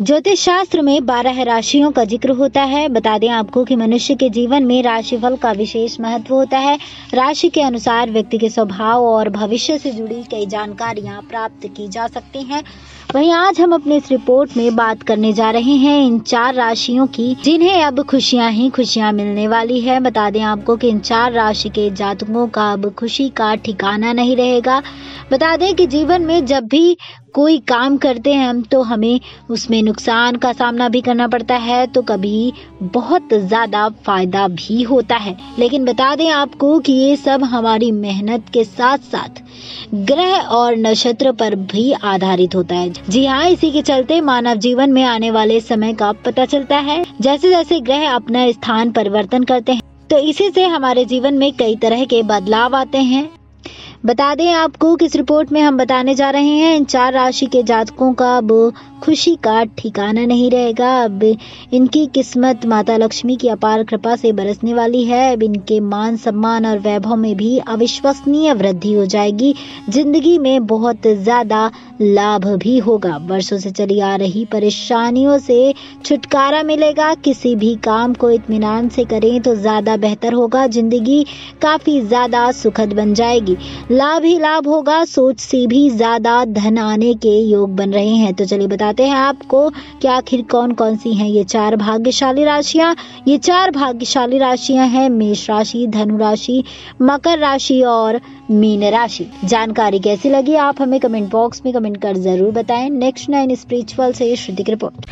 ज्योतिष शास्त्र में बारह राशियों का ज़िक्र होता है। बता दें आपको कि मनुष्य के जीवन में राशिफल का विशेष महत्व होता है। राशि के अनुसार व्यक्ति के स्वभाव और भविष्य से जुड़ी कई जानकारियाँ प्राप्त की जा सकती हैं। वहीं आज हम अपने इस रिपोर्ट में बात करने जा रहे हैं इन चार राशियों की, जिन्हें अब खुशियाँ ही खुशियाँ मिलने वाली है। बता दें आपको कि इन चार राशि के जातकों का अब खुशी का ठिकाना नहीं रहेगा। बता दें कि जीवन में जब भी कोई काम करते हैं हम तो हमें उसमें नुकसान का सामना भी करना पड़ता है तो कभी बहुत ज़्यादा फ़ायदा भी होता है। लेकिन बता दें आपको कि ये सब हमारी मेहनत के साथ साथ ग्रह और नक्षत्र पर भी आधारित होता है। जी हाँ इसी के चलते मानव जीवन में आने वाले समय का पता चलता है। जैसे जैसे ग्रह अपना स्थान परिवर्तन करते हैं तो इसी से हमारे जीवन में कई तरह के बदलाव आते हैं। बता दें आपको किस रिपोर्ट में हम बताने जा रहे हैं, इन चार राशि के जातकों का अब खुशी का ठिकाना नहीं रहेगा। अब इनकी किस्मत माता लक्ष्मी की अपार कृपा से बरसने वाली है। अब इनके मान सम्मान और वैभव में भी अविश्वसनीय वृद्धि हो जाएगी। ज़िंदगी में बहुत ज़्यादा लाभ भी होगा। वर्षों से चली आ रही परेशानियों से छुटकारा मिलेगा। किसी भी काम को इत्मीनान से करें तो ज़्यादा बेहतर होगा। ज़िंदगी काफ़ी ज़्यादा सुखद बन जाएगी। लाभ ही लाभ होगा। सोच से भी ज़्यादा धन आने के योग बन रहे हैं। तो चलिए बताते हैं आपको कि आखिर कौन कौन सी हैं ये चार भाग्यशाली राशियाँ। ये चार भाग्यशाली राशियाँ हैं मेष राशि, धनु राशि, मकर राशि और मीन राशि। जानकारी कैसी लगी आप हमें कमेंट बॉक्स में कमेंट कर ज़रूर बताएँ। नेक्स्ट नाइन स्पिरिचुअल से श्रुतिक रिपोर्ट।